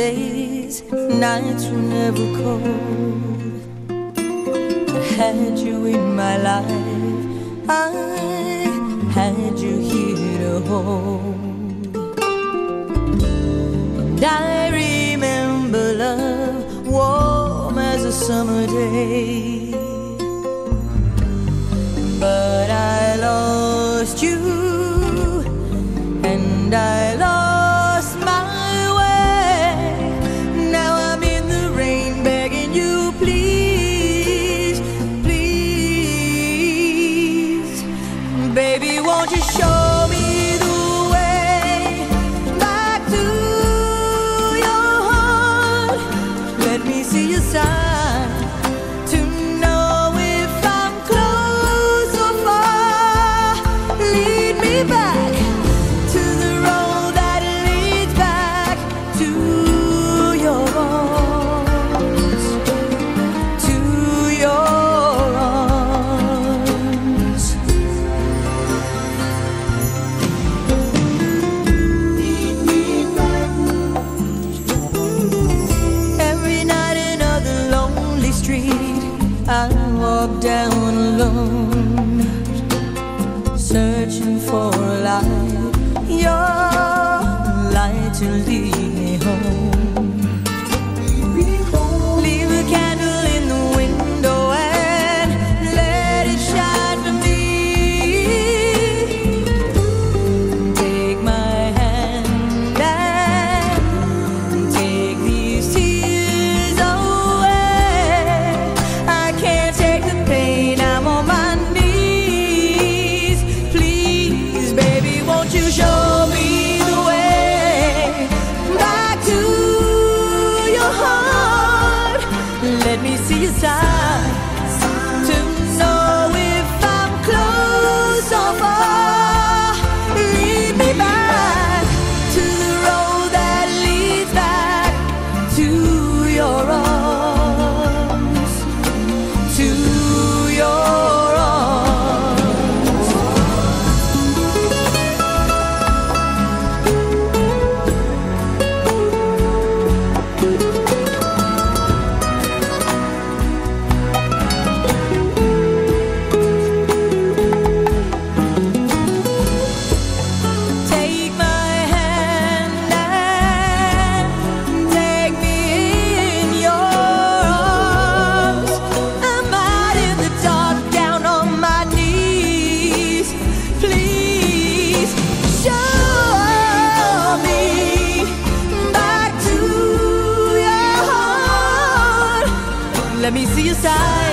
days, nights were never cold. I had you in my life, I had you here to hold. And I remember love warm as a summer day. But I lost you, and I me walk down alone Searching for a light. Your light to lead realizar. Let me see your side.